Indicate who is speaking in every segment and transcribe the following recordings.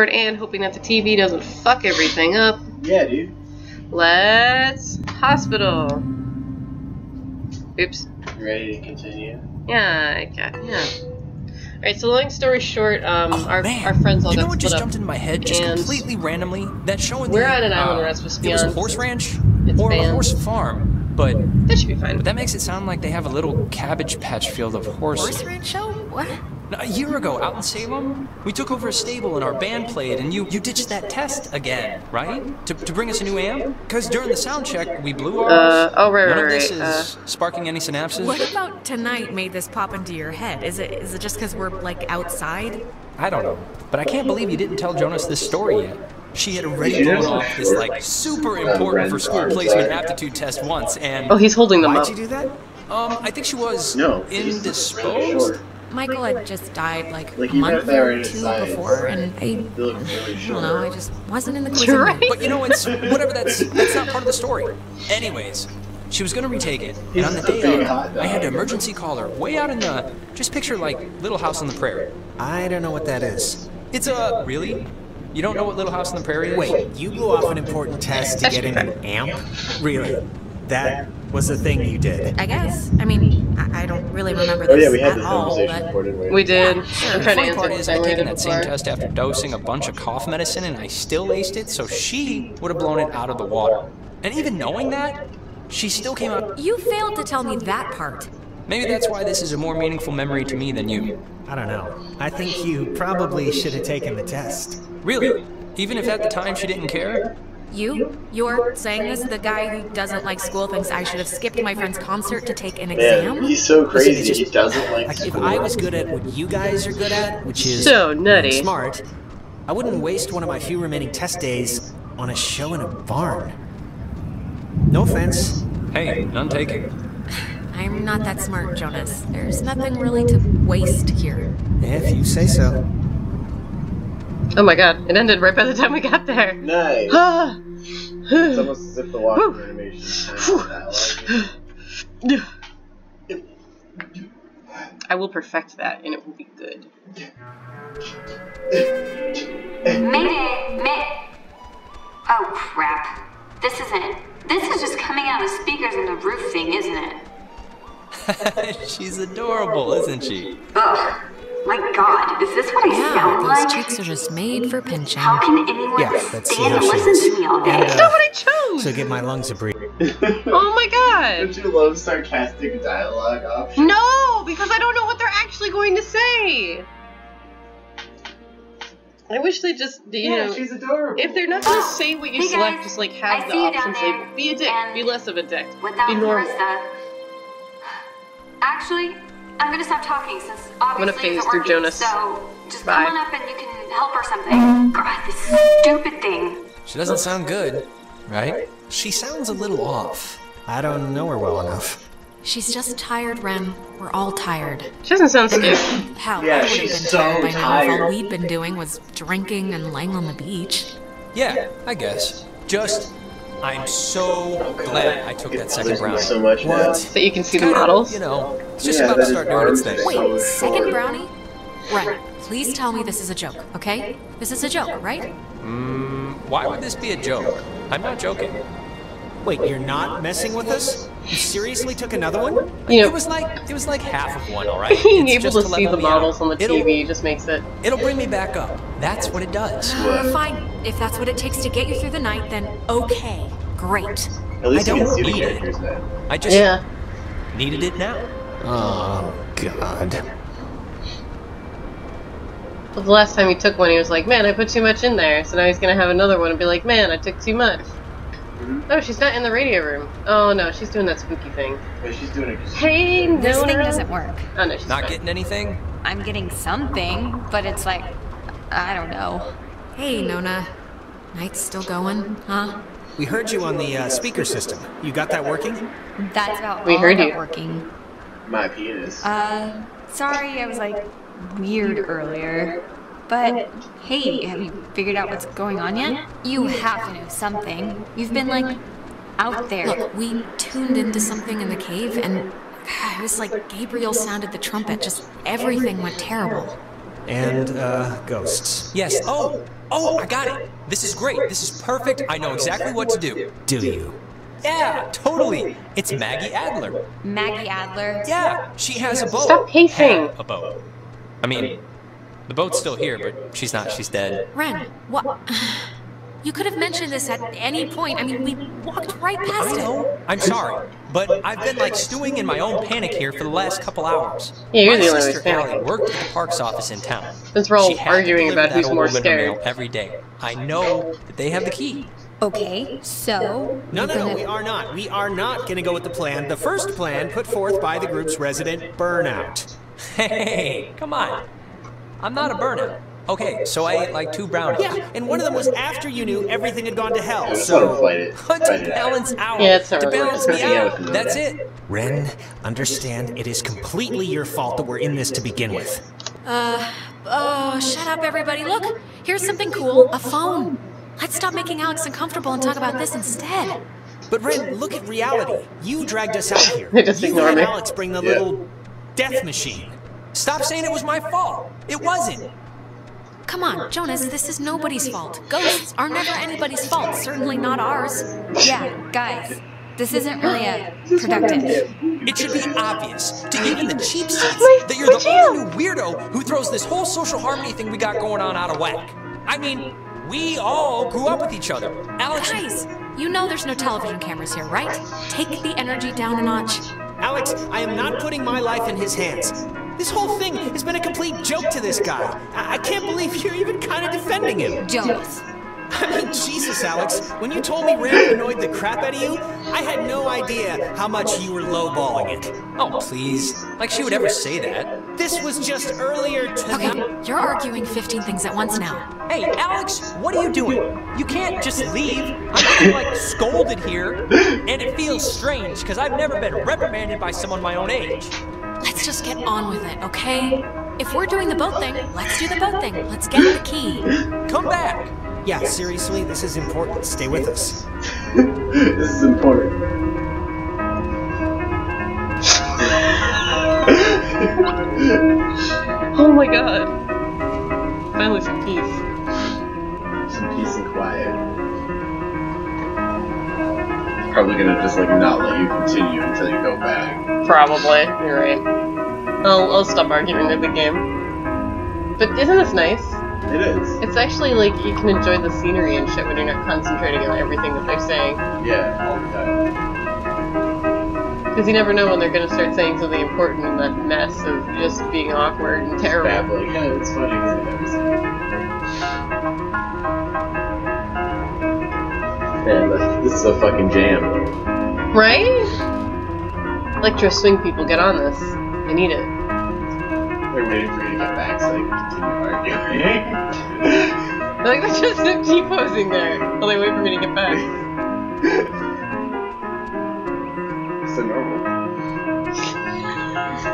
Speaker 1: board and hoping that the TV doesn't fuck everything up.
Speaker 2: Yeah, dude.
Speaker 1: Let's hospital. Oops.
Speaker 2: You ready to continue?
Speaker 1: Yeah, I got yeah. Alright, so long story short, um,
Speaker 3: Oh,
Speaker 1: our,
Speaker 3: man.
Speaker 1: our friends all
Speaker 3: you know what
Speaker 1: split
Speaker 3: just
Speaker 1: up.
Speaker 3: jumped into my head just
Speaker 1: and
Speaker 3: completely randomly? That show in the...
Speaker 1: we're
Speaker 3: the,
Speaker 1: at an island
Speaker 3: uh,
Speaker 1: where that's supposed to be
Speaker 3: It was a
Speaker 1: on,
Speaker 3: horse ranch
Speaker 1: it's
Speaker 3: or a horse farm, but
Speaker 1: That should be fine.
Speaker 3: but that makes it sound like they have a little cabbage patch field of horses.
Speaker 4: Horse ranch show? What?
Speaker 3: A year ago, out in Salem, we took over a stable and our band played, and you you ditched that test again, right? To, to bring us a new amp? Because during the sound check, we blew ours.
Speaker 1: Uh, oh, right,
Speaker 3: None
Speaker 1: right,
Speaker 3: of this
Speaker 1: right,
Speaker 3: is sparking any synapses.
Speaker 4: What about tonight made this pop into your head? Is it is it just because we're like outside?
Speaker 3: I don't know. But I can't believe you didn't tell Jonas this story yet. She had already
Speaker 2: Did
Speaker 3: blown
Speaker 2: know
Speaker 3: off this like super
Speaker 2: Uh,
Speaker 3: important for school placement
Speaker 2: are-
Speaker 3: aptitude test once, and
Speaker 1: Oh, he's holding them
Speaker 5: Why'd
Speaker 1: up.
Speaker 5: you do that?
Speaker 3: um, I think she was
Speaker 2: No. he's
Speaker 3: indisposed.
Speaker 2: Short.
Speaker 4: Michael had just died like,
Speaker 2: Like,
Speaker 4: a month or two
Speaker 2: science,
Speaker 4: before, and I,
Speaker 2: really
Speaker 4: I don't know, I just wasn't in the quiz. Mood.
Speaker 1: right.
Speaker 3: But you know, it's whatever. That's that's not part of the story. Anyways, she was gonna retake it, and on the
Speaker 2: He's
Speaker 3: day of, I had to emergency call her way out in the. Just picture like Little House on the Prairie.
Speaker 5: I don't know what that is.
Speaker 3: It's a really. You don't know what Little House on the Prairie is?
Speaker 5: Wait, you blew off an important test to get
Speaker 1: should be
Speaker 5: into an amp? Really? That was the thing you did.
Speaker 4: I guess. I mean, I, I don't really oh, remember this
Speaker 2: Oh yeah, we had
Speaker 4: at
Speaker 2: this
Speaker 4: all,
Speaker 2: conversation
Speaker 4: but
Speaker 1: We did.
Speaker 4: Yeah, sure.
Speaker 1: I'm
Speaker 3: The
Speaker 1: trying to
Speaker 3: funny
Speaker 1: answer
Speaker 3: part
Speaker 1: the
Speaker 3: is,
Speaker 1: same
Speaker 3: I'd taken that same
Speaker 1: before.
Speaker 3: test after dosing a bunch of cough medicine, and I still aced it, so she would have blown it out of the water. And even knowing that, she still came out.
Speaker 4: you failed to tell me that part.
Speaker 3: Maybe that's why this is a more meaningful memory to me than you.
Speaker 5: I don't know. I think you probably should have taken the test.
Speaker 3: Really? Even if at the time she didn't care?
Speaker 4: You? You're saying this? The guy who doesn't like school thinks I should have skipped my friend's concert to take an
Speaker 2: Man,
Speaker 4: exam?
Speaker 2: he's so
Speaker 5: Listen,
Speaker 2: crazy.
Speaker 5: it's just-
Speaker 2: he doesn't like,
Speaker 5: Like, if. I was good at what you guys are good at, which is
Speaker 1: So nutty.
Speaker 5: smart, I wouldn't waste one of my few remaining test days on a show in a barn. No offense.
Speaker 3: Hey, none taken.
Speaker 4: I'm not that smart, Jonas. There's nothing really to waste here.
Speaker 5: If you say so.
Speaker 1: Oh my god, it ended right by the time we got there.
Speaker 2: Nice. It's almost as if the walking animation
Speaker 1: I will perfect that and it will be good.
Speaker 6: Mayday! May- oh crap. This isn't. This is just coming out of speakers in the roof thing, isn't it?
Speaker 3: She's adorable, isn't she?
Speaker 6: Ugh. My god, is this what I
Speaker 4: Yeah,
Speaker 6: sound
Speaker 4: those
Speaker 6: like?
Speaker 4: cheeks are just made for pinching.
Speaker 6: How can anyone
Speaker 5: Yeah, let's see
Speaker 6: stand
Speaker 5: how
Speaker 6: and listen
Speaker 5: is.
Speaker 6: to me all day?
Speaker 5: And,
Speaker 1: That's not what I chose!
Speaker 5: So give my lungs a breathe.
Speaker 1: oh my god!
Speaker 2: Don't you love sarcastic dialogue options?
Speaker 1: No, because I don't know what they're actually going to say. I wish they just, you
Speaker 2: Yeah,
Speaker 1: know,
Speaker 2: she's adorable.
Speaker 1: if they're not gonna oh, say what you
Speaker 6: Hey,
Speaker 1: select,
Speaker 6: guys.
Speaker 1: just like
Speaker 6: I
Speaker 1: have the
Speaker 6: see you down
Speaker 1: options
Speaker 6: there.
Speaker 1: labeled. Be a dick. Be less of a dick.
Speaker 6: Without
Speaker 1: Be normal.
Speaker 6: Marissa. Actually, I'm gonna stop talking since obviously I'm
Speaker 1: gonna
Speaker 6: obviously
Speaker 1: phase
Speaker 6: it's
Speaker 1: through
Speaker 6: working.
Speaker 1: Jonas.
Speaker 6: So just
Speaker 1: Bye.
Speaker 6: come on up and you can help or something. Mm-hmm. God, this stupid thing.
Speaker 3: She doesn't sound good, right? She sounds a little off.
Speaker 5: I don't know her well enough.
Speaker 4: She's just tired, Ren. We're all tired.
Speaker 1: She doesn't sound scared.
Speaker 4: Hell,
Speaker 2: Yeah,
Speaker 4: I would have
Speaker 2: she's
Speaker 4: been
Speaker 2: so
Speaker 4: tired by now if all we'd been doing was drinking and laying on the beach.
Speaker 3: Yeah, I guess. Just, I'm so glad I took that second brownie.
Speaker 2: so much.
Speaker 3: What?
Speaker 1: So you can see the models.
Speaker 3: You know, it's just
Speaker 2: Yeah,
Speaker 3: about to start doing its thing.
Speaker 4: Wait, second brownie? Ren, please tell me this is a joke, okay? This is a joke, right?
Speaker 3: Mmm, why would this be a joke? I'm not joking.
Speaker 5: Wait, you're not messing with us? You seriously took another one?
Speaker 1: You
Speaker 3: It was like it was like half of one, all right.
Speaker 1: being
Speaker 3: It's
Speaker 1: able
Speaker 3: just
Speaker 1: to see the
Speaker 3: me out.
Speaker 1: models on the
Speaker 3: It'll-
Speaker 1: TV just makes it.
Speaker 3: It'll bring me back up. That's what it does.
Speaker 4: Uh, fine. If that's what it takes to get you through the night, then okay. Great.
Speaker 2: At least
Speaker 3: I
Speaker 2: you can
Speaker 3: don't
Speaker 2: see the
Speaker 3: need it.
Speaker 2: characters now.
Speaker 3: I just
Speaker 1: Yeah.
Speaker 3: needed it now.
Speaker 5: Oh, God.
Speaker 1: Well, the last time he took one, he was like, "Man, I put too much in there." So now he's gonna have another one and be like, "Man, I took too much." Oh, she's not in the radio room. Oh no, she's doing that spooky thing.
Speaker 2: But she's doing it.
Speaker 1: Hey, no,
Speaker 7: This thing doesn't work.
Speaker 1: Oh no, she's
Speaker 3: Not
Speaker 1: fine.
Speaker 3: getting anything?
Speaker 7: I'm getting something, but it's like, I don't know.
Speaker 4: Hey, Nona. Night's still going, huh?
Speaker 5: We heard you on the uh, speaker system. You got that working?
Speaker 7: That's about
Speaker 1: We
Speaker 7: all
Speaker 1: heard you.
Speaker 7: working.
Speaker 2: My penis.
Speaker 7: Uh, sorry I was like weird earlier. But hey, have you figured out what's going on yet? You have to know something. You've been like out there.
Speaker 4: Look, we tuned into something in the cave, and it was like Gabriel sounded the trumpet. Just everything went terrible.
Speaker 5: and uh, ghosts.
Speaker 3: Yes. Oh, oh, I got it. This is great. This is perfect. I know exactly what to do.
Speaker 5: Do you?
Speaker 3: Yeah, totally. It's Maggie Adler.
Speaker 7: Maggie Adler.
Speaker 3: Yeah, she has a boat.
Speaker 1: Stop pacing.
Speaker 3: Had a boat. I mean, the boat's still here, but she's not. She's dead.
Speaker 4: Ren, what? You could have mentioned this at any point. I mean, we walked right past
Speaker 3: I
Speaker 4: it.
Speaker 3: I'm sorry, but I've been like stewing in my own panic here for the last couple hours.
Speaker 1: Yeah, you're
Speaker 3: my
Speaker 1: the only one
Speaker 3: sister
Speaker 1: who's
Speaker 3: Allie worked at the parks office in town.
Speaker 1: Since we're all
Speaker 3: had to
Speaker 1: arguing about
Speaker 3: that
Speaker 1: who's
Speaker 3: old
Speaker 1: more
Speaker 3: woman mail
Speaker 1: scared.
Speaker 3: every day. I know that they have the key.
Speaker 7: Okay, so.
Speaker 5: No, no, no,
Speaker 7: gonna-
Speaker 5: we are not. We are not going to go with the plan. The first plan put forth by the group's resident burnout.
Speaker 3: Hey, come on. I'm not a burnout. Okay, so I ate like two brownies.
Speaker 5: Yeah, and one of them was after you knew everything had gone to hell.
Speaker 2: I just want to
Speaker 5: So,
Speaker 2: fight it.
Speaker 3: But to
Speaker 2: it out.
Speaker 3: balance out.
Speaker 1: Yeah, it's
Speaker 3: to
Speaker 1: really
Speaker 3: balance me out. That's it.
Speaker 5: Ren, understand it is completely your fault that we're in this to begin with.
Speaker 4: Uh, oh, shut up, everybody. Look, here's something cool a phone. Let's stop making Alex uncomfortable and talk about this instead.
Speaker 5: But Ren, look at reality. You dragged us out here.
Speaker 1: Just
Speaker 5: you
Speaker 1: ignore
Speaker 5: had
Speaker 1: me.
Speaker 5: Alex bring the
Speaker 2: Yeah.
Speaker 5: little death machine.
Speaker 3: Stop saying it was my fault. It wasn't.
Speaker 4: Come on, Jonas, this is nobody's fault. Ghosts are never anybody's fault, certainly not ours.
Speaker 7: Yeah, guys, this isn't really a productive.
Speaker 3: It should be obvious to even the cheap seats that you're the
Speaker 1: jam.
Speaker 3: only new weirdo who throws this whole social harmony thing we got going on out of whack. I mean, we all grew up with each other. Alex,
Speaker 4: Guys, you know there's no television cameras here, right? Take the energy down a notch.
Speaker 5: Alex, I am not putting my life in his hands. This whole thing has been a complete joke to this guy. I, I can't believe you're even kind of defending him.
Speaker 7: Jonas.
Speaker 5: I mean, Jesus, Alex, when you told me Ren annoyed the crap out of you, I had no idea how much you were lowballing it.
Speaker 3: oh please. Like she would ever say that.
Speaker 5: This was just earlier tonight.
Speaker 4: Okay, you're arguing 15 things at once now.
Speaker 3: Hey, Alex, what are you doing? You can't just leave. I'm getting like scolded here, and it feels strange because I've never been reprimanded by someone my own age.
Speaker 4: Let's just get on with it, okay? If we're doing the boat thing, let's do the boat thing. Let's get the key.
Speaker 3: Come back.
Speaker 5: Yeah, seriously, this is important. Stay with us.
Speaker 2: this is important.
Speaker 1: Oh my god. Finally some peace.
Speaker 2: Some peace and quiet. Probably gonna just like not let you continue until you go back.
Speaker 1: Probably. You're right. I'll, I'll stop arguing with the game. But isn't this nice?
Speaker 2: It is.
Speaker 1: It's actually like you can enjoy the scenery and shit when you're not concentrating on everything that they're saying.
Speaker 2: Yeah, all the time.
Speaker 1: Because you never know when they're gonna start saying something important in that mess of just being awkward and terrible.
Speaker 2: Babbling. Yeah, it's funny because I never Man, this, this is a fucking jam.
Speaker 1: Right? Electro swing people, get on this. They need it.
Speaker 2: They're waiting for you to get back so they can continue arguing.
Speaker 1: They're like, they're just T-posing there while they wait for me to get back.
Speaker 2: so normal.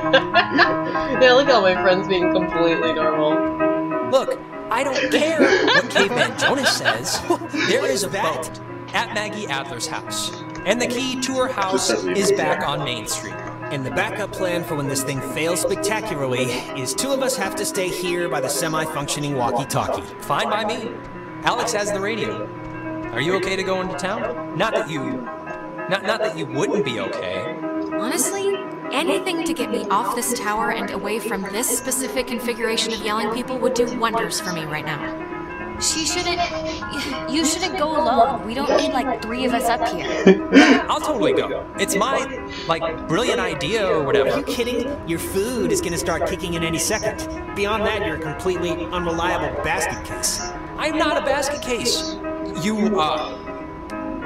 Speaker 1: yeah, look at all my friends being completely normal.
Speaker 3: Look, I don't care what Caveman Jonas says. There is a boat at Maggie Adler's house, and the key to her house is back on Main Street.
Speaker 5: And the backup plan for when this thing fails spectacularly is two of us have to stay here by the semi-functioning walkie-talkie.
Speaker 3: Fine by me. Alex has the radio. Are you okay to go into town? Not that you, not not that you wouldn't be okay.
Speaker 4: Honestly, anything to get me off this tower and away from this specific configuration of yelling people would do wonders for me right now.
Speaker 7: She shouldn't. You shouldn't go alone. We don't need like three of us up here.
Speaker 3: I'll totally go. It's my like brilliant idea or whatever.
Speaker 5: Are you kidding? Your food is gonna start kicking in any second. Beyond that, you're a completely unreliable basket case.
Speaker 3: I'm not a basket case. You uh,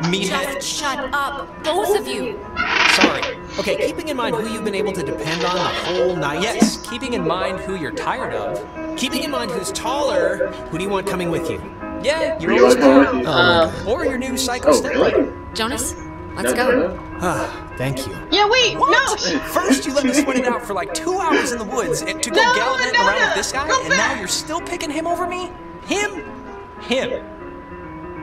Speaker 3: meathead.
Speaker 4: Just shut up, both of you.
Speaker 3: Sorry.
Speaker 5: Okay, keeping in mind who you've been able to depend on the whole night.
Speaker 3: Yes, keeping in mind who you're tired of.
Speaker 5: Keeping in mind who's taller, who do you want coming with you?
Speaker 3: Yeah, you're
Speaker 2: Were you
Speaker 3: always
Speaker 2: like going with
Speaker 3: cool.
Speaker 2: you?
Speaker 1: Uh,
Speaker 3: Or your new psycho
Speaker 2: Oh, really?
Speaker 4: Jonas, let's go.
Speaker 2: no, no.
Speaker 5: Ah, thank you.
Speaker 1: yeah, wait, no!
Speaker 3: First, you let me sweat it out for like two hours in the woods and to go
Speaker 1: No,
Speaker 3: gallivanting
Speaker 1: no,
Speaker 3: around
Speaker 1: no.
Speaker 3: with this guy,
Speaker 1: Go
Speaker 3: and now you're still picking him over me? Him? Him?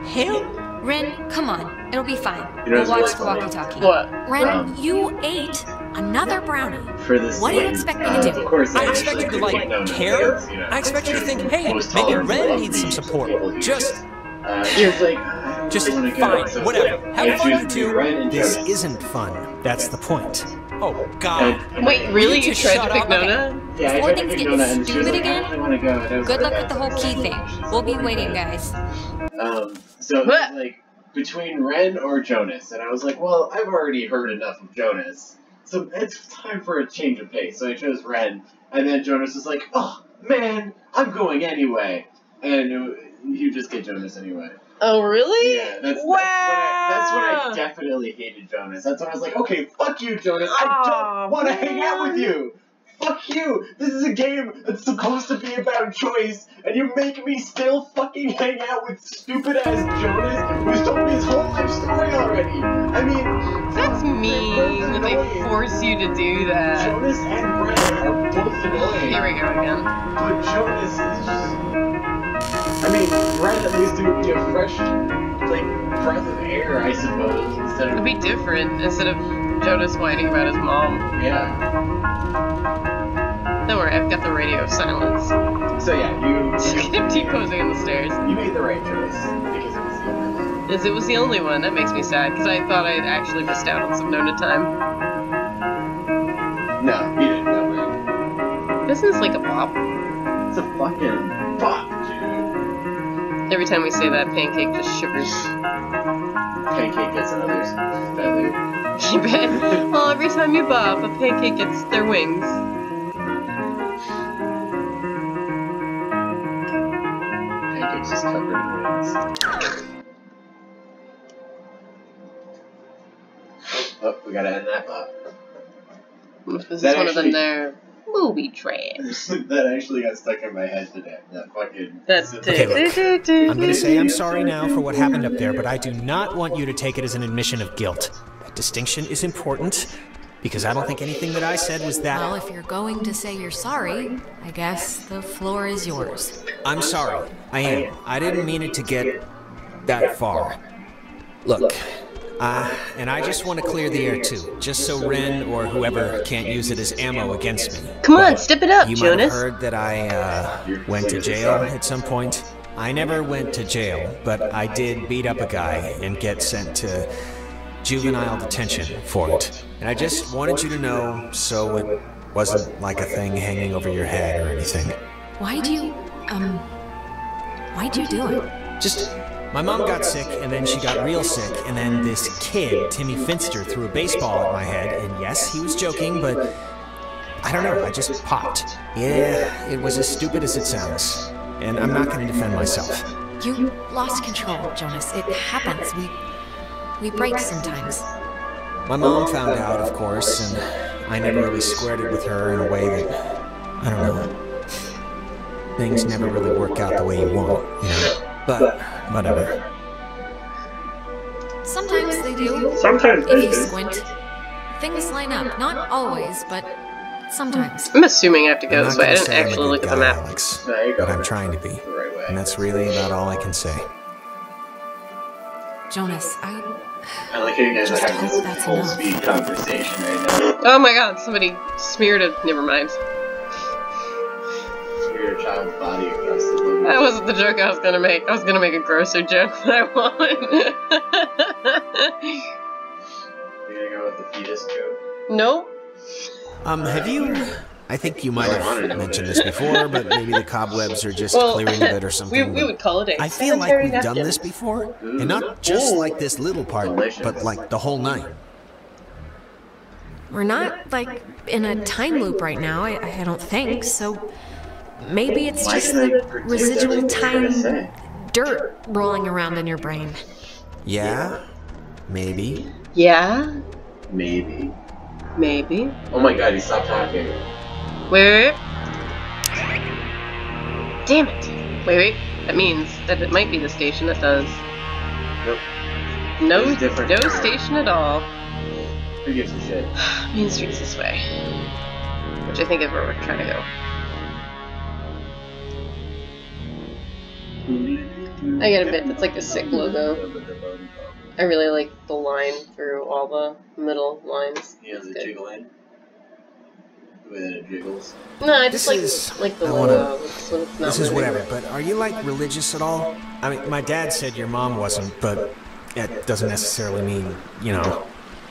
Speaker 3: Him?
Speaker 7: Ren, come on. It'll be fine.
Speaker 2: You know,
Speaker 7: we'll watch the walkie-talkie.
Speaker 1: What?
Speaker 4: Ren,
Speaker 2: Um,
Speaker 4: you ate Another brownie.
Speaker 2: For this.
Speaker 4: What do you expect me
Speaker 2: uh,
Speaker 4: to do?
Speaker 2: Of course,
Speaker 3: I
Speaker 2: actually
Speaker 3: expect you to, like,
Speaker 2: no, no,
Speaker 3: care.
Speaker 2: because, you know,
Speaker 3: I expect you to think, hey, maybe Ren needs some support. Just-
Speaker 2: Uh, she was like,
Speaker 3: Just fine.
Speaker 2: So
Speaker 3: whatever.
Speaker 2: like,
Speaker 3: Have
Speaker 2: I
Speaker 3: fun, you
Speaker 2: to
Speaker 3: two.
Speaker 2: be
Speaker 5: This
Speaker 2: Jonas.
Speaker 5: isn't fun. That's the point.
Speaker 3: Oh, God.
Speaker 1: Wait, really?
Speaker 3: need
Speaker 1: You
Speaker 3: to
Speaker 1: tried
Speaker 3: shut
Speaker 1: to pick
Speaker 3: up.
Speaker 1: Nona?
Speaker 2: Yeah, I
Speaker 7: Before
Speaker 2: tried to
Speaker 7: things
Speaker 2: pick
Speaker 7: get
Speaker 2: Nona, and she was
Speaker 7: stupid again,
Speaker 2: I don't want to go. And I was
Speaker 7: Good luck with the whole key thing. We'll be waiting, guys.
Speaker 2: Um, so like between Ren or Jonas, and I was like, well, I've already heard enough of Jonas, so it's time for a change of pace. So I chose Ren, and then Jonas was like, oh man, I'm going anyway, and you just get Jonas anyway.
Speaker 1: Oh, really?
Speaker 2: Yeah, that's
Speaker 1: wow.
Speaker 2: that's when I, that's when I definitely hated Jonas. That's when I was like, okay, fuck you, Jonas. I don't want to hang out with you. Fuck you! This is a game that's supposed to be about choice, and you make me still fucking hang out with stupid ass Jonas, who's told me his whole life story already. I mean,
Speaker 1: That's mean that they force you to do that.
Speaker 2: Jonas and Ren are both annoying,
Speaker 1: Here we go again.
Speaker 2: but Jonas is just. I mean, Ren at least it would be a fresh, like, breath of air, I suppose, instead of.
Speaker 1: It'd be different instead of Jonas whining about his mom.
Speaker 2: yeah.
Speaker 1: Worry, I've got the radio silence.
Speaker 2: So yeah, you
Speaker 1: Just keep T-posing on the stairs.
Speaker 2: you made the right choice because it was the only one.
Speaker 1: As it was the only one, that makes me sad, because I thought I'd actually missed out on some Nona time.
Speaker 2: No, you didn't know, man.
Speaker 1: Isn't like a bop?
Speaker 2: It's a fucking bop, dude.
Speaker 1: Every time we say that, Pancake just shivers.
Speaker 2: Pancake gets another feather.
Speaker 1: You bet. well, every time you bop, a pancake gets their wings.
Speaker 2: We gotta end that bop.
Speaker 1: This is
Speaker 2: That
Speaker 1: one of
Speaker 2: actually-
Speaker 1: them there movie traps.
Speaker 2: that actually got stuck in my head today. That fucking.
Speaker 1: That's
Speaker 5: Okay, look. I'm gonna say I'm sorry now for what happened up there, but I do not want you to take it as an admission of guilt. That distinction is important because I don't think anything that I said was that.
Speaker 4: Well, if you're going to say you're sorry, I guess the floor is yours.
Speaker 5: I'm sorry. I am. I didn't mean it to get that far. Look, uh, and I just want to clear the air too, just so Ren or whoever can't use it as ammo against me.
Speaker 1: Come on,
Speaker 5: But
Speaker 1: step it up,
Speaker 5: You might have heard that I uh, went to jail at some point. I never went to jail, but I did beat up a guy and get sent to juvenile detention for it. And I just wanted you to know so it wasn't like a thing hanging over your head or anything.
Speaker 4: Why'd you, um, why'd you do it?
Speaker 5: Just, my mom got sick, and then she got real sick, and then this kid, Timmy Finster, threw a baseball at my head, and yes, he was joking, but I don't know, I just popped. Yeah, it was as stupid as it sounds, and I'm not gonna defend myself.
Speaker 4: You lost control, Jonas. It happens. We, we break sometimes.
Speaker 5: My mom found out, of course, and I never really squared it with her in a way that, I don't know, things never really work out the way you want, you know? But, whatever.
Speaker 4: Sometimes they do.
Speaker 2: Sometimes
Speaker 4: If you squint, things line up. Not always, but sometimes.
Speaker 1: I'm assuming I have to go
Speaker 5: I'm
Speaker 1: this way. I didn't
Speaker 5: say I'm a
Speaker 1: actually look at the map.
Speaker 5: Alex,
Speaker 2: There you go.
Speaker 5: but I'm trying to be.
Speaker 2: right.
Speaker 5: And that's really about all I can say.
Speaker 4: Jonas, I.
Speaker 2: I like how you guys are
Speaker 4: Just
Speaker 2: having this
Speaker 4: that's
Speaker 2: full
Speaker 4: enough.
Speaker 2: speed conversation right now.
Speaker 1: Oh my god, somebody smeared a. Never mind.
Speaker 2: Your child's body across the room.
Speaker 1: That wasn't the joke I was gonna make. I was gonna make a grosser joke, but I won't.
Speaker 2: You're gonna go with the fetus joke.
Speaker 1: nope.
Speaker 5: Um, have you? I think you might have mentioned this before, but maybe the cobwebs are just
Speaker 1: Well,
Speaker 5: clearing a bit or something.
Speaker 1: we
Speaker 5: but
Speaker 1: would call it a
Speaker 5: I feel like we've done this before, and not just like this little part, but like the whole night.
Speaker 4: We're not, like, in a time loop right now, I, I don't think, so maybe it's
Speaker 2: Why
Speaker 4: just the residual
Speaker 2: everything
Speaker 4: time dirt rolling around in your brain.
Speaker 5: Yeah, maybe.
Speaker 1: Yeah,
Speaker 2: Maybe.
Speaker 1: maybe.
Speaker 2: Oh my god, he stopped talking.
Speaker 1: Wait, wait, wait. Damn it. Wait, wait. That means that it might be the station that does.
Speaker 2: Nope.
Speaker 1: No,
Speaker 2: different.
Speaker 1: no station at all.
Speaker 2: Who gives a shit?
Speaker 1: Main Street's this way. Which I think is where we're trying to go. I get a bit. It's like a sick logo. I really like the line through all the middle lines.
Speaker 2: Yeah,
Speaker 1: It's
Speaker 2: the
Speaker 1: good.
Speaker 2: jiggle in. when it jiggles.
Speaker 1: No, I just
Speaker 5: This
Speaker 1: like
Speaker 5: is-
Speaker 1: like the
Speaker 5: I wanna-
Speaker 1: logo. It's it's
Speaker 5: This is
Speaker 1: moving.
Speaker 5: whatever, but are you like religious at all? I mean, my dad said your mom wasn't, but that doesn't necessarily mean, you know.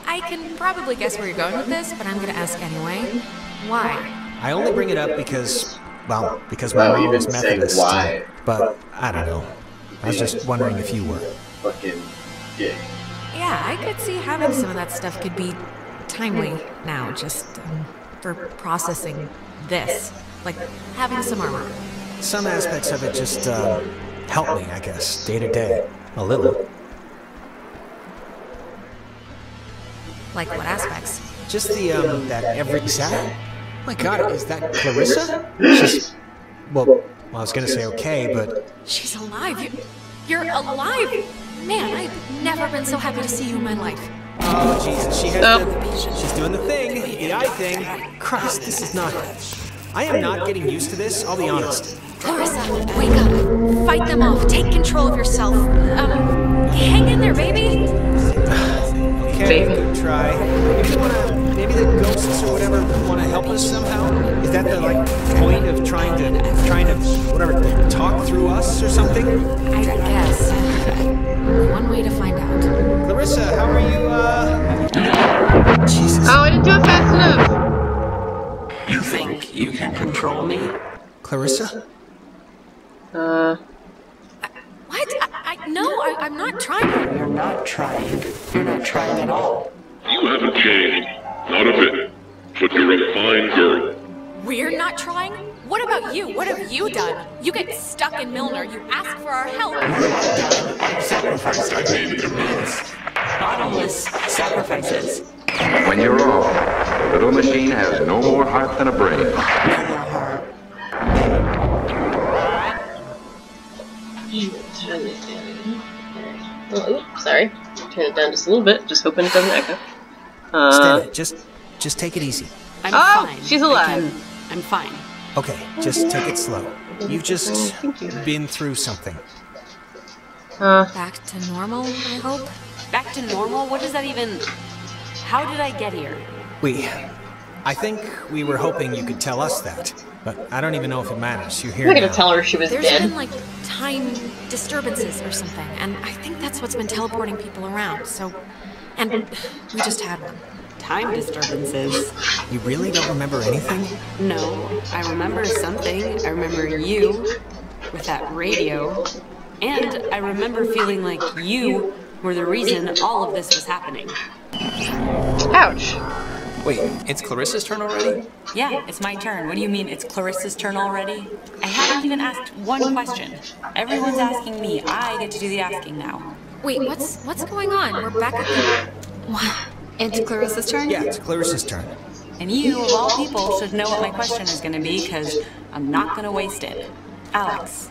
Speaker 4: I can probably guess where you're going with this, but I'm gonna ask anyway. Why?
Speaker 5: I only bring it up because, well, because my
Speaker 2: Wow,
Speaker 5: mom
Speaker 2: even
Speaker 5: was
Speaker 2: saying
Speaker 5: Methodist.
Speaker 2: why.
Speaker 5: But I don't know. I was just wondering if you were.
Speaker 2: Fucking.
Speaker 4: Yeah, I could see having some of that stuff could be timely now, just um, for processing this. Like having some armor.
Speaker 5: Some aspects of it just uh, help me, I guess, day to day. A little.
Speaker 4: Like what aspects?
Speaker 5: Just the, um, that every Saturday. Oh my god, is that Clarissa? She's. Well, well, I was gonna say okay, but
Speaker 4: She's alive. You, you're alive. Man, I've never been so happy to see you in my life.
Speaker 5: Oh, Jesus, she has
Speaker 1: Oh.
Speaker 5: the, she's doing the thing, the eye thing. Christ, this is not. I am not getting used to this, I'll be honest.
Speaker 4: Clarissa, wake up. Fight them off. Take control of yourself. Um, hang in there, baby.
Speaker 5: Okay, baby. good try. Maybe, they wanna, maybe the ghosts or whatever want to help us somehow? Is that the, like, point of trying to, trying to, whatever, talk through us or something?
Speaker 4: I guess. One way to find out.
Speaker 5: Clarissa, how are you, uh... Jesus.
Speaker 1: Oh, I didn't do it fast enough.
Speaker 8: You think you can control me?
Speaker 5: Clarissa?
Speaker 1: Uh,
Speaker 4: What? I, I no, I, I'm not trying.
Speaker 8: You're not trying. You're not trying at all.
Speaker 9: You haven't changed. Not a bit. But you're a fine girl.
Speaker 4: We're not trying. What about you? What have you done? You get stuck in Milner. You ask for our help.
Speaker 9: Sacrifice I made demands.
Speaker 8: Bottomless sacrifices.
Speaker 10: When you're wrong, the little machine has no more heart than a brain.
Speaker 8: No more heart.
Speaker 1: oh, oops, sorry. Turn it down just a little bit, just hoping it doesn't echo. Uh,
Speaker 5: Stanley, just, just take it easy.
Speaker 11: I'm
Speaker 1: Oh,
Speaker 11: fine.
Speaker 1: she's alive.
Speaker 11: can- I'm fine.
Speaker 5: Okay, just take it slow. You've just
Speaker 1: you.
Speaker 5: been through something.
Speaker 1: uh,
Speaker 4: Back to normal, I hope.
Speaker 11: Back to normal? What does that even. How did I get here?
Speaker 5: We. I think we were hoping you could tell us that, but I don't even know if it matters. You're here
Speaker 1: I'm not gonna
Speaker 5: now.
Speaker 1: tell her she was
Speaker 4: There's
Speaker 1: dead.
Speaker 4: been like time disturbances or something, and I think that's what's been teleporting people around. So, and we just had one.
Speaker 11: Time disturbances.
Speaker 5: You really don't remember anything?
Speaker 11: No, I remember something. I remember you with that radio. And I remember feeling like you were the reason all of this was happening.
Speaker 1: Ouch.
Speaker 3: Wait, it's Clarissa's turn already?
Speaker 11: Yeah, it's my turn. What do you mean it's Clarissa's turn already? I haven't even asked one question. Everyone's asking me. I get to do the asking now.
Speaker 4: Wait, what's what's going on? We're back at the. What?
Speaker 7: It's Clarissa's turn?
Speaker 5: Yeah, it's Clarissa's turn.
Speaker 11: And you, of all people, should know what my question is going to be because I'm not going to waste it. Alex,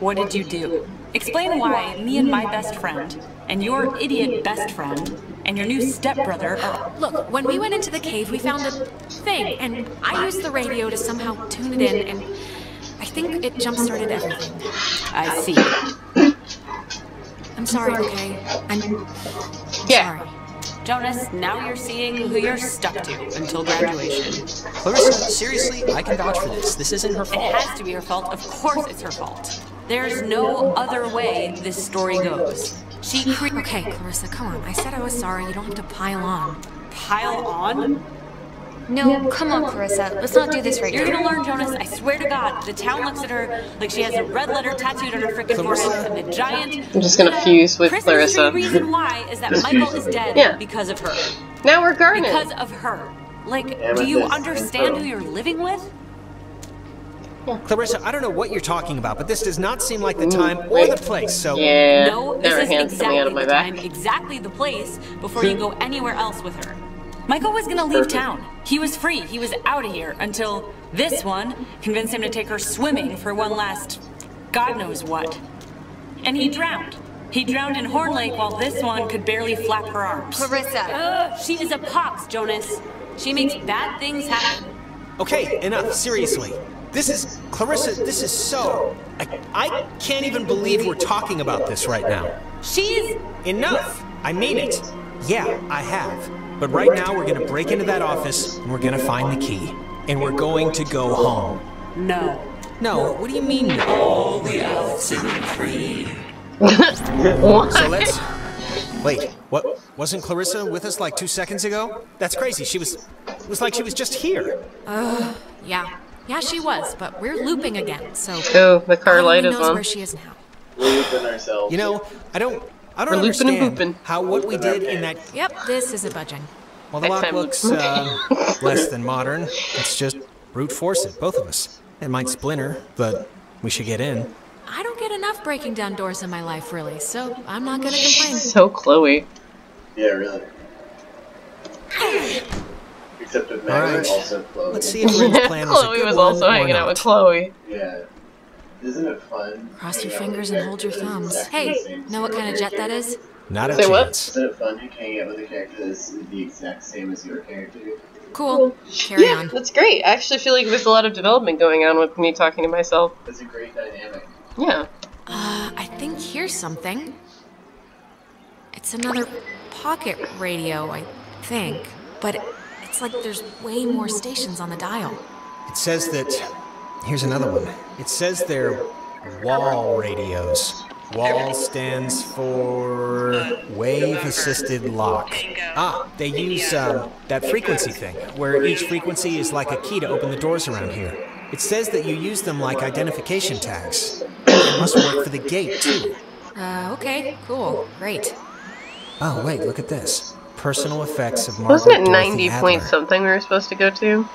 Speaker 11: what did you do? Explain why me and my best friend, and your idiot best friend, and your new stepbrother are.
Speaker 4: Look, when we went into the cave, we found a thing, and I used the radio to somehow tune it in, and I think it jump started everything.
Speaker 11: I see.
Speaker 4: I'm sorry, okay? I'm
Speaker 1: Yeah.
Speaker 4: sorry.
Speaker 11: Jonas, now you're seeing who you're stuck to until graduation.
Speaker 3: Clarissa, seriously, I can vouch for this. This isn't her fault.
Speaker 11: It has to be her fault. Of course it's her fault. There's no other way this story goes. She cre-
Speaker 4: Okay, Clarissa, come on. I said I was sorry. You don't have to pile on.
Speaker 11: pile on.
Speaker 7: No, come on, Clarissa. Let's not do this right
Speaker 11: You're
Speaker 7: now.
Speaker 11: gonna learn, Jonas. I swear to God. The town looks at her like she has a red letter tattooed on her freaking forehead and the giant.
Speaker 1: I'm just gonna fuse with
Speaker 11: Christmas
Speaker 1: Clarissa.
Speaker 11: The reason why is that Michael is dead
Speaker 1: Yeah.
Speaker 11: because of her.
Speaker 1: Now we're Garnet.
Speaker 11: Because of her. Like, do you understand who you're living with?
Speaker 5: Clarissa, I don't know what you're talking about, but this does not seem like the time or the place, so.
Speaker 1: yeah.
Speaker 11: No, this is exactly
Speaker 1: out of my
Speaker 11: the
Speaker 1: back.
Speaker 11: time, exactly the place before you go anywhere else with her. Michael was gonna leave town. He was free. He was out of here until this one convinced him to take her swimming for one last God knows what. And he drowned. He drowned in Horn Lake while this one could barely flap her arms.
Speaker 7: Clarissa.
Speaker 11: Ugh, she is a pox, Jonas. She makes bad things happen.
Speaker 5: Okay, enough, seriously. This is. Clarissa, this is so. I, I can't even believe we're talking about this right now.
Speaker 11: She's
Speaker 5: Enough! I mean it. Yeah, I have. But right now, we're gonna break into that office and we're gonna find the key. and we're going to go home.
Speaker 11: No.
Speaker 5: No, what do you mean? no?
Speaker 8: All the Alex and free.
Speaker 5: So let's. Wait, what? Wasn't Clarissa with us like two seconds ago? That's crazy. She was. It was like she was just here.
Speaker 4: Uh, yeah. Yeah, she was, but we're looping again, so.
Speaker 1: Oh, the car
Speaker 4: God
Speaker 1: light
Speaker 4: only
Speaker 1: is
Speaker 4: knows
Speaker 1: on.
Speaker 4: where she is now.
Speaker 2: We're looping ourselves.
Speaker 5: You know, I don't. I don't
Speaker 1: We're looping and
Speaker 5: understand how what we did in that.
Speaker 4: Yep, this isn't budging.
Speaker 5: Well, the lock looks uh, less than modern. Let's just brute force it, both of us. It might splinter, but we should get in.
Speaker 4: I don't get enough breaking down doors in my life, really, so I'm not gonna complain.
Speaker 1: So Chloe.
Speaker 2: Yeah, really. Except with Matt
Speaker 5: Alright.
Speaker 2: also Chloe.
Speaker 5: Let's see if Ren's plan was a
Speaker 1: Chloe
Speaker 5: good
Speaker 1: was
Speaker 5: one
Speaker 1: also
Speaker 5: or
Speaker 1: hanging out with Chloe.
Speaker 2: Yeah. Isn't it fun?
Speaker 4: Cross your
Speaker 2: hanging out with
Speaker 4: fingers and hold your thumbs.
Speaker 2: exactly
Speaker 4: Hey, know what kind of jet that is?
Speaker 5: Not a
Speaker 1: Say what?
Speaker 5: chance.
Speaker 2: Isn't it fun hanging out with a character that's the exact same as your character?
Speaker 4: Cool. Carry
Speaker 1: yeah,
Speaker 4: on.
Speaker 1: that's great. I actually feel like there's a lot of development going on with me talking to myself.
Speaker 2: It's a great dynamic.
Speaker 1: Yeah.
Speaker 4: Uh, I think here's something. It's another pocket radio, I think. But it's like there's way more stations on the dial.
Speaker 5: It says that. Here's another one. It says they're wall radios. Wall stands for wave assisted lock. Ah, they use um, that frequency thing, where each frequency is like a key to open the doors around here. It says that you use them like identification tags. It must work for the gate, too.
Speaker 4: Uh, okay, cool, great.
Speaker 5: Oh, wait, look at this. Personal effects of Margaret
Speaker 1: Wasn't it 90
Speaker 5: Adler.
Speaker 1: point something we were supposed to go to?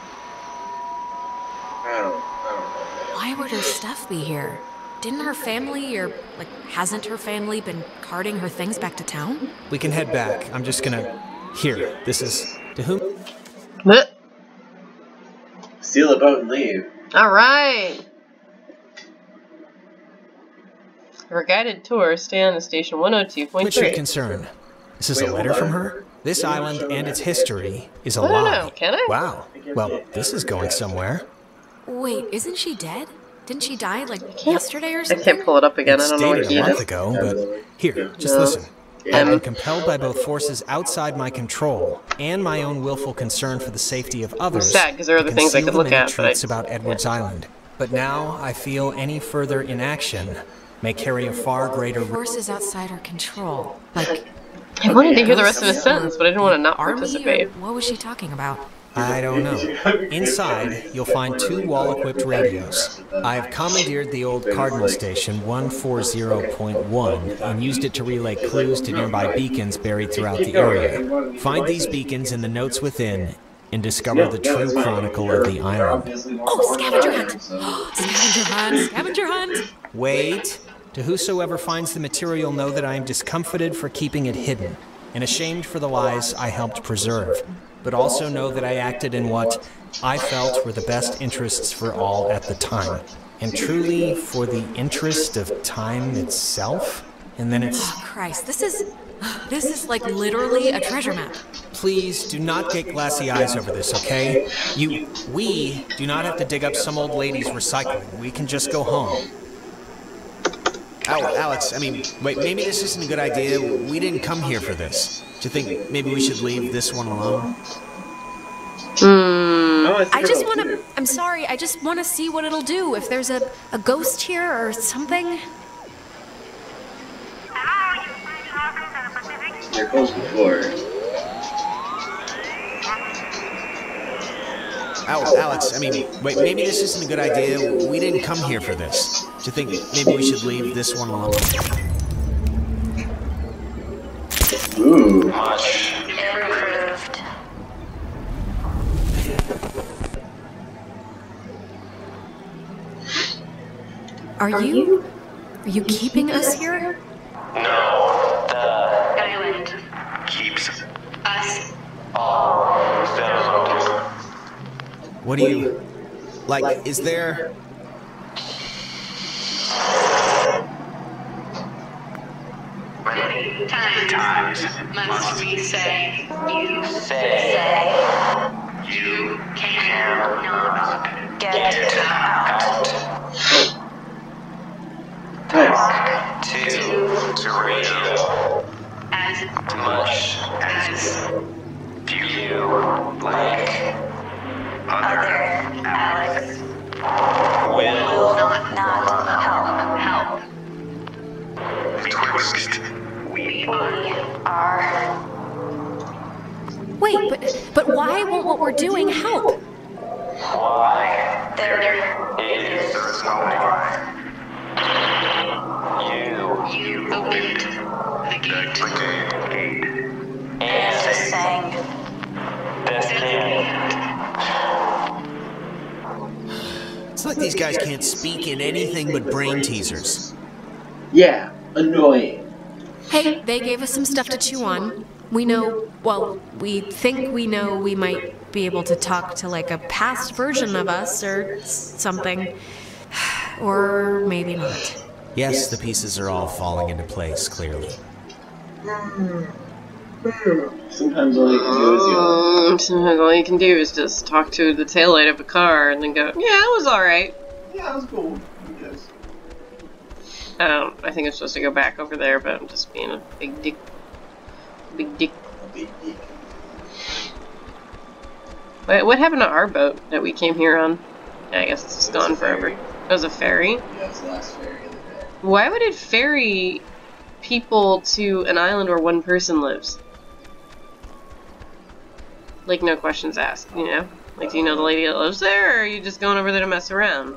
Speaker 2: I don't, I don't know.
Speaker 4: Why would her stuff be here? Didn't her family, or, like, hasn't her family been carting her things back to town?
Speaker 5: We can head back. I'm just gonna. Here, this is. To whom?
Speaker 1: Blech.
Speaker 2: Steal a boat and leave.
Speaker 1: All right. For a guided tour, stay on the station oh
Speaker 5: What's your
Speaker 1: 102.3.
Speaker 5: concern? Is this
Speaker 2: Wait,
Speaker 5: a letter from her? This island and its history is a
Speaker 1: I don't
Speaker 5: lie.
Speaker 1: know, can I?
Speaker 5: Wow. Well, this is going somewhere.
Speaker 4: Wait, isn't she dead? Didn't she die, like, yesterday or something?
Speaker 1: I can't pull it up again. I
Speaker 5: It's
Speaker 1: don't know what
Speaker 5: dated
Speaker 1: he
Speaker 5: a month
Speaker 1: is.
Speaker 5: ago, but here, just
Speaker 1: No.
Speaker 5: listen. I've
Speaker 1: Um,
Speaker 5: been compelled by both forces outside my control and my own willful concern for the safety of others.
Speaker 1: sad 'cause there are
Speaker 5: to
Speaker 1: other things I could look at, but I-
Speaker 5: about Edwards Island. But now I feel any further inaction may carry a far greater risk.
Speaker 4: Forces outside our control. Like,
Speaker 1: I wanted to hear the rest of his sentence, but I didn't want to not participate.
Speaker 4: what was she talking about?
Speaker 5: I don't know. Inside, you'll find two wall-equipped radios. I've commandeered the old Cardinal Station 140.1 and used it to relay clues to nearby beacons buried throughout the area. Find these beacons in the notes within and discover the true chronicle of the island.
Speaker 4: Oh, scavenger hunt! scavenger hunt! Scavenger hunt!
Speaker 5: Wait! To whosoever finds the material, know that I am discomfited for keeping it hidden, and ashamed for the lies I helped preserve. But also know that I acted in what I felt were the best interests for all at the time. And truly for the interest of time itself? And then it's.
Speaker 4: Oh, Christ, this is. This is like literally a treasure map.
Speaker 5: Please do not get glassy eyes over this, okay? You. We do not have to dig up some old lady's recycling. We can just go home. Al- Alex, I mean, wait, maybe this isn't a good idea. We didn't come here for this. Do you think maybe we should leave this one alone?
Speaker 1: Hmm.
Speaker 4: I just want to. I'm sorry, I just want to see what it'll do. If there's a, a ghost here or something.
Speaker 2: They're closed before.
Speaker 5: Al- Alex, I mean, wait, maybe this isn't a good idea. We didn't come here for this. Do you think maybe we should leave this one alone?
Speaker 2: Ooh.
Speaker 6: Improved.
Speaker 4: Are you. Are you keeping us here?
Speaker 12: No, the
Speaker 6: Island.
Speaker 12: keeps
Speaker 6: Us.
Speaker 12: all found.
Speaker 5: What do you. Like, is there.
Speaker 6: Many times must we say you
Speaker 12: Say
Speaker 6: you cannot
Speaker 12: get
Speaker 6: get
Speaker 12: out.
Speaker 2: Nice.
Speaker 12: To to radio.
Speaker 6: as
Speaker 12: Much
Speaker 6: as
Speaker 12: few like Alex, will not help. Help. Betwixt, we are.
Speaker 4: Wait, but, but why won't what we're doing help?
Speaker 12: Why? There, there is no why. You, you opened the gate. The gate.
Speaker 5: It's like these guys can't speak in anything but brain teasers.
Speaker 2: Yeah, annoying.
Speaker 4: Hey, they gave us some stuff to chew on. We know, well, we think we know we might be able to talk to like a past version of us or something. Or maybe not.
Speaker 5: Yes, the pieces are all falling into place, clearly. Hmm.
Speaker 2: Sometimes all you can do is yawn.
Speaker 1: Um, sometimes all you can do is just talk to the taillight of a car and then go, yeah, it was alright.
Speaker 2: Yeah, that was cool. I guess.
Speaker 1: I I think I'm supposed to go back over there, but I'm just being a big dick. Big dick.
Speaker 2: Big dick.
Speaker 1: Wait, what happened to our boat that we came here on? I guess it's just
Speaker 2: It
Speaker 1: gone forever.
Speaker 2: ferry.
Speaker 1: It was a ferry?
Speaker 2: Yeah, it was the last ferry of the day.
Speaker 1: Why would it ferry people to an island where one person lives? Like, no questions asked, you know? Like, do you know the lady that lives there, or are you just going over there to mess around?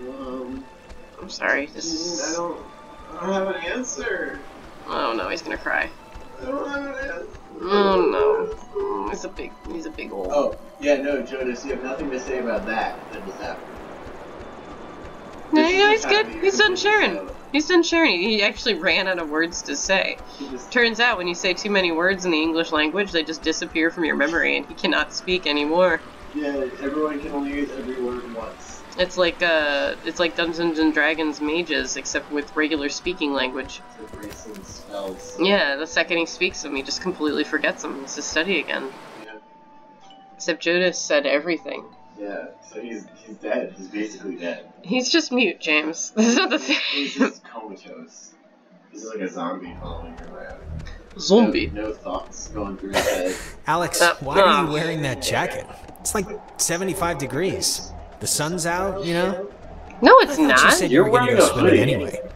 Speaker 2: Um,
Speaker 1: I'm sorry. This
Speaker 2: I don't, I don't have an answer.
Speaker 1: Oh no, he's gonna cry.
Speaker 2: I don't have an answer.
Speaker 1: Oh no. He's a big, he's a big old...
Speaker 2: Oh, yeah, no, Jonas, you have nothing to say about that. That just happened.
Speaker 1: No, yeah, he's good. He's done sharing. He's done sharing. He actually ran out of words to say.
Speaker 2: Just-
Speaker 1: Turns out when you say too many words in the English language, they just disappear from your memory and he cannot speak anymore.
Speaker 2: Yeah, everyone can only use every word once.
Speaker 1: It's like uh it's like Dungeons and Dragons mages except with regular speaking language.
Speaker 2: Spells.
Speaker 1: Yeah, the second he speaks them, he just completely forgets them. He has to study again.
Speaker 2: Yeah.
Speaker 1: Except Jonas said everything.
Speaker 2: Yeah, so he's he's dead. He's basically dead.
Speaker 1: He's just mute, James. This is not the
Speaker 2: He's just comatose. This is like a zombie following her around.
Speaker 1: Zombie.
Speaker 2: No, no thoughts going through his head.
Speaker 5: Alex,
Speaker 1: Uh,
Speaker 5: why are
Speaker 1: uh.
Speaker 5: you wearing that jacket? It's like 75 degrees. The sun's out, you know?
Speaker 1: No, it's
Speaker 5: I thought you
Speaker 1: not.
Speaker 5: said
Speaker 2: You're
Speaker 5: you were gonna
Speaker 2: wearing
Speaker 5: go
Speaker 2: a
Speaker 5: swimming
Speaker 2: hoodie.
Speaker 5: anyway.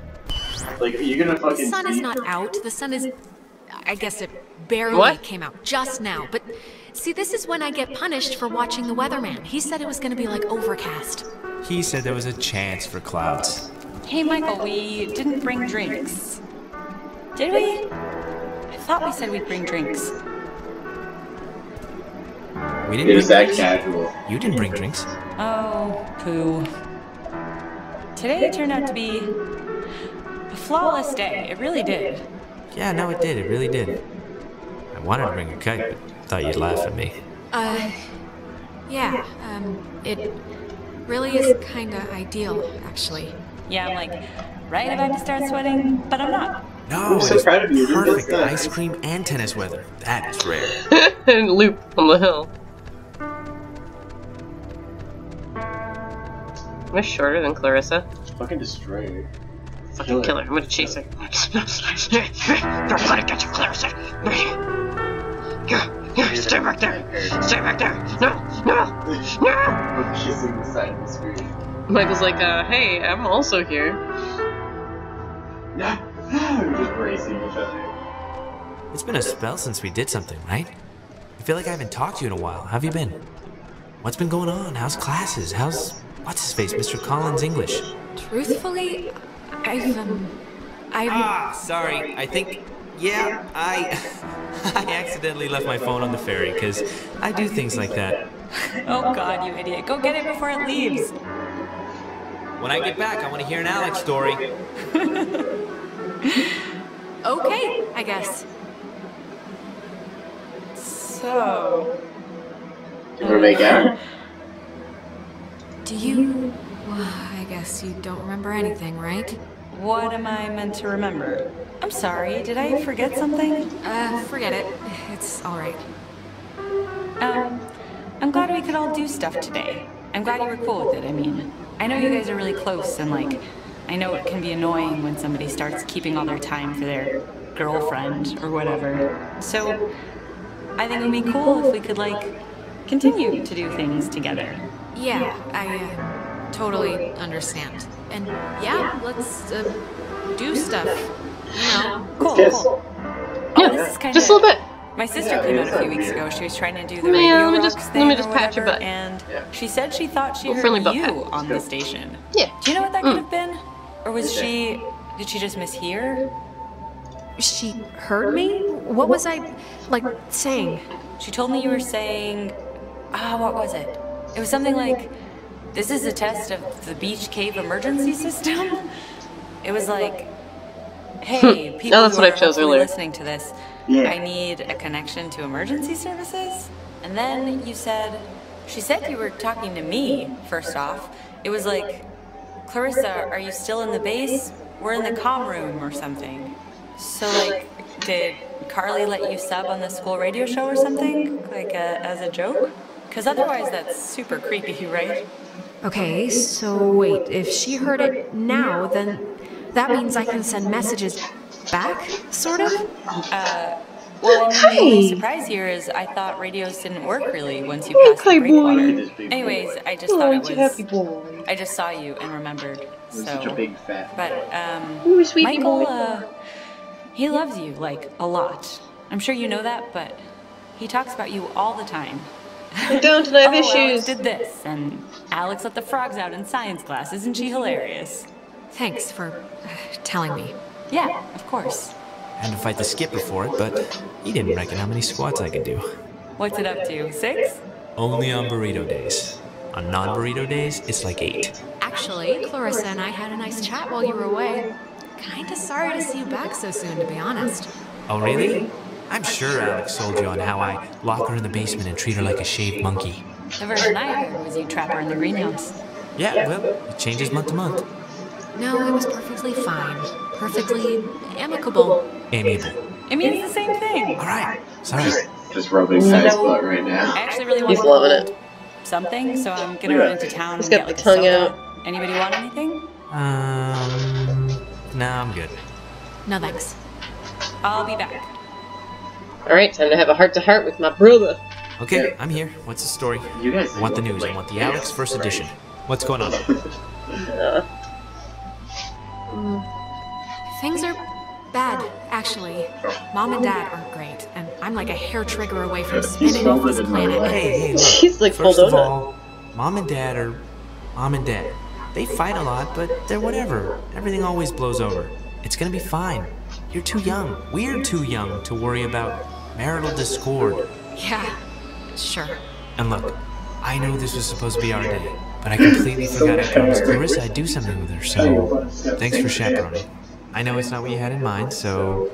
Speaker 2: Like, are you gonna
Speaker 4: The sun is not out. The sun is. I guess it barely
Speaker 1: What?
Speaker 4: came out just now. But see, this is when I get punished for watching the weatherman. He said it was going to be like overcast.
Speaker 13: He said there was a chance for clouds.
Speaker 11: Hey, Michael, we didn't bring drinks. Did we? I thought we said we'd bring drinks.
Speaker 5: We
Speaker 2: It
Speaker 5: didn't
Speaker 2: was
Speaker 5: bring
Speaker 2: that
Speaker 5: drinks.
Speaker 2: casual.
Speaker 5: You didn't bring drinks.
Speaker 11: Oh, poo. Today turned out to be a flawless day. It really did.
Speaker 13: Yeah, no, it did. It really did. I wanted to bring a kite, but thought you'd laugh at me.
Speaker 4: Uh, yeah. Um, it really is kind of ideal, actually.
Speaker 11: Yeah, I'm like, right about to start sweating, but I'm not.
Speaker 13: No,
Speaker 2: I'm so
Speaker 13: it's
Speaker 2: proud of you.
Speaker 13: Perfect
Speaker 2: just,
Speaker 13: ice cream and tennis weather. That is rare.
Speaker 1: and loop on the hill. Am I shorter than Clarissa?
Speaker 2: Fucking destroy her.
Speaker 1: Fucking
Speaker 2: Kill her.
Speaker 1: kill her. I'm gonna chase her. Don't let it get you, Clarissa. Here, here, stay back there. Stay back there. No, no, no.
Speaker 2: Both kissing the side of the screen.
Speaker 1: Michael's like, uh, hey, I'm also here.
Speaker 2: No, no, just bracing each other.
Speaker 13: It's been a spell since we did something, right? I feel like I haven't talked to you in a while. How have you been? What's been going on? How's classes? How's what's his face, Mr. Collins English?
Speaker 4: Truthfully, I've um, I've
Speaker 13: Ah, sorry. I think yeah, I I accidentally left my phone on the ferry because I do things like that.
Speaker 11: Oh god, you idiot. Go get it before it leaves.
Speaker 13: When I get back, I want to hear an Alex story.
Speaker 4: okay, I guess.
Speaker 11: So,
Speaker 2: You wanna make out?
Speaker 4: Do you? Well, I guess you don't remember anything, right?
Speaker 11: What am I meant to remember? I'm sorry, did I forget something?
Speaker 4: Uh, forget it. It's all right.
Speaker 11: Um, I'm glad we could all do stuff today. I'm glad you were cool with it, I mean. I know you guys are really close, and like, I know it can be annoying when somebody starts keeping all their time for their girlfriend or whatever. So, I think it would be cool if we could, like, continue to do things together.
Speaker 4: Yeah, I uh, totally understand. And yeah, let's uh, do stuff. You know.
Speaker 11: Cool,
Speaker 2: Kiss.
Speaker 11: cool.
Speaker 1: Yeah,
Speaker 11: Oh, this is kinda,
Speaker 1: just a little bit.
Speaker 11: My sister
Speaker 2: Yeah,
Speaker 11: came out a few weeks
Speaker 2: weird.
Speaker 11: ago. She was trying to do the
Speaker 1: Yeah,
Speaker 11: radio
Speaker 1: let me just-
Speaker 11: thing
Speaker 1: let me
Speaker 11: or
Speaker 1: just pat your butt.
Speaker 11: And
Speaker 2: Yeah.
Speaker 11: she said she thought she
Speaker 1: Little
Speaker 11: heard you
Speaker 1: pat.
Speaker 11: on the station.
Speaker 1: Yeah.
Speaker 11: Do you know what that
Speaker 1: Mm.
Speaker 11: could have been? Or was she? Did she just mishear?
Speaker 4: She heard me? What was I, like, saying?
Speaker 11: She told me you were saying, ah, what was it? It was something like, this is a test of the beach cave emergency system. It was like, hey, hmm. people
Speaker 1: Oh, that's
Speaker 11: who
Speaker 1: what I
Speaker 11: are
Speaker 1: chose earlier.
Speaker 11: listening to this,
Speaker 2: Yeah.
Speaker 11: I need a connection to emergency services. And then you said, she said you were talking to me. First off, it was like, Clarissa, are you still in the base? We're in the comm room or something. So like, did Carly let you sub on the school radio show or something? Like a, as a joke? Because otherwise that's super creepy, right?
Speaker 4: Okay, so wait, if she heard it now, then that means I can send messages back, sort of?
Speaker 11: Uh, well, I mean, the only surprise here is I thought radios didn't work really once you passed the breakwater. Anyways, I just thought it was.
Speaker 1: boy.
Speaker 11: I just saw you and remembered.
Speaker 2: You're
Speaker 11: So,
Speaker 2: such a big fat.
Speaker 11: but um,
Speaker 1: Ooh, sweetie
Speaker 11: Michael,
Speaker 1: boy.
Speaker 11: uh, he loves you like a lot. I'm sure you know that, but he talks about you all the time.
Speaker 1: I don't, and I have
Speaker 11: oh, Alex
Speaker 1: issues.
Speaker 11: did this, and Alex let the frogs out in science class. Isn't she hilarious?
Speaker 4: Thanks for uh, telling me.
Speaker 11: Yeah, of course.
Speaker 3: Had to fight the skipper for it, but he didn't reckon how many squats I could do.
Speaker 11: What's it up to? Six?
Speaker 3: Only on burrito days. On non-burrito days, it's like eight.
Speaker 4: Actually, Clarissa and I had a nice chat while you were away. Kinda sorry to see you back so soon, to be honest.
Speaker 3: Oh, really? I'm sure Alex sold you on how I lock her in the basement and treat her like a shaved monkey.
Speaker 11: The version I heard was you trap her in the greenhouse.
Speaker 3: Yeah, well, it changes month to month.
Speaker 4: No, it was perfectly fine. Perfectly amicable.
Speaker 3: Amiable.
Speaker 11: It means the same thing.
Speaker 3: All right, sorry.
Speaker 2: Just rubbing Ty's butt right now.
Speaker 11: I actually really want
Speaker 1: He's loving it.
Speaker 11: something, so I'm gonna run into town
Speaker 1: He's
Speaker 11: and
Speaker 1: got
Speaker 11: get
Speaker 1: the
Speaker 11: like
Speaker 1: tongue
Speaker 11: soda.
Speaker 1: out.
Speaker 11: Anybody want anything?
Speaker 3: Um, nah, I'm good.
Speaker 4: No thanks.
Speaker 11: I'll be back.
Speaker 1: Alright, time to have a heart to heart with my brother.
Speaker 3: Okay, I'm here. What's the story?
Speaker 2: You guys
Speaker 3: I want the
Speaker 2: look
Speaker 3: news. I want the Alex first edition. What's going on?
Speaker 1: Uh,
Speaker 4: Things are bad, actually. Mom and Dad aren't great, and I'm like a hair trigger away from spinning off this planet.
Speaker 3: Hey, hey, look.
Speaker 1: She's like full
Speaker 3: First of
Speaker 1: donut.
Speaker 3: all, mom and dad are mom and dad. They fight a lot, but they're whatever. Everything always blows over. It's gonna be fine. You're too young. We're too young to worry about marital discord.
Speaker 4: Yeah, sure.
Speaker 3: And look, I know this was supposed to be our day, but I completely forgot I promised Clarissa I'd do something with her, so thanks for chaperoning. I know it's not what you had in mind, so.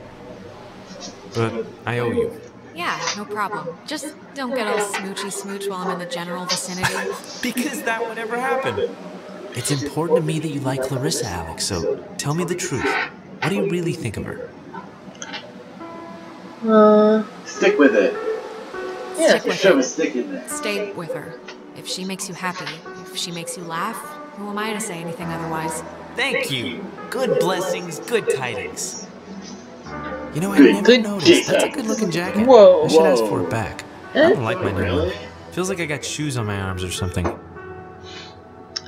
Speaker 3: But I owe you.
Speaker 4: Yeah, no problem. Just don't get all smoochy smooch while I'm in the general vicinity.
Speaker 3: Because that would never happen. It's important to me that you like Clarissa, Alex, so tell me the truth. What do you really think of her?
Speaker 1: Uh,
Speaker 2: Stick with it.
Speaker 1: Yeah.
Speaker 4: Stick with
Speaker 2: Shove a stick in there.
Speaker 4: Stay with her. If she makes you happy, if she makes you laugh, who am I to say anything otherwise?
Speaker 3: Thank you. Good blessings, good tidings. You know, I
Speaker 2: Good-
Speaker 3: never
Speaker 1: good
Speaker 3: noticed. That's a good looking jacket.
Speaker 1: Whoa,
Speaker 3: I should ask for it back. I don't like my new
Speaker 2: Really?
Speaker 3: one. Feels like I got shoes on my arms or something.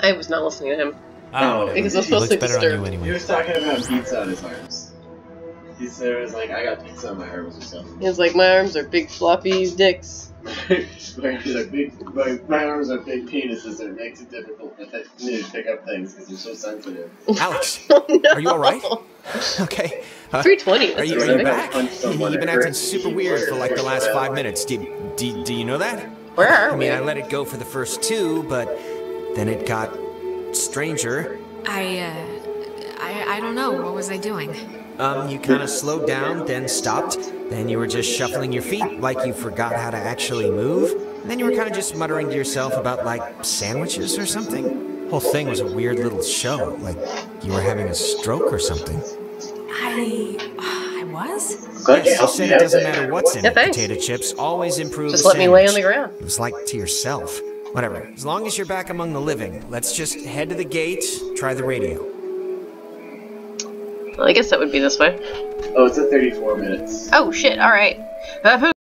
Speaker 1: I was not listening to him.
Speaker 3: Oh, whatever.
Speaker 1: Because I'm
Speaker 3: It
Speaker 1: supposed
Speaker 3: looks
Speaker 1: to
Speaker 3: better on you
Speaker 1: disturb.
Speaker 2: He was talking about pizza on his arms. He said it was like, I got pizza on my arms or something.
Speaker 1: He was like, my arms are big floppy dicks.
Speaker 2: my, arms are big, my, my arms are big penises it makes it difficult to pick, me to pick up things because they're so sensitive.
Speaker 5: Alex,
Speaker 1: Oh, no.
Speaker 5: are you all right? Okay. Uh,
Speaker 1: 320.
Speaker 5: Are you,
Speaker 1: that's
Speaker 5: are you back?
Speaker 2: Punch someone
Speaker 5: You've been acting super weird for like the last five minutes. Do, do, do you know that?
Speaker 1: Where are
Speaker 5: I
Speaker 1: we?
Speaker 5: mean, I let it go for the first two, but then it got stranger.
Speaker 4: I, uh, I, I don't know. What was I doing?
Speaker 5: Um, you kind of slowed down, then stopped. Then you were just shuffling your feet like you forgot how to actually move. And then you were kind of just muttering to yourself about like sandwiches or something. Whole thing was a weird little show, like you were having a stroke or something.
Speaker 4: I, I was?
Speaker 2: Glad you
Speaker 5: You said it doesn't matter what's in
Speaker 1: Yeah,
Speaker 5: it.
Speaker 1: thanks.
Speaker 5: Potato chips always improve
Speaker 1: Just
Speaker 5: the
Speaker 1: let me lay on the ground.
Speaker 5: It was like to yourself. Whatever. As long as you're back among the living, let's just head to the gate, try the radio.
Speaker 1: Well, I guess that would be this way.
Speaker 2: Oh, it's at 34 minutes.
Speaker 1: Oh shit! All right. Uh,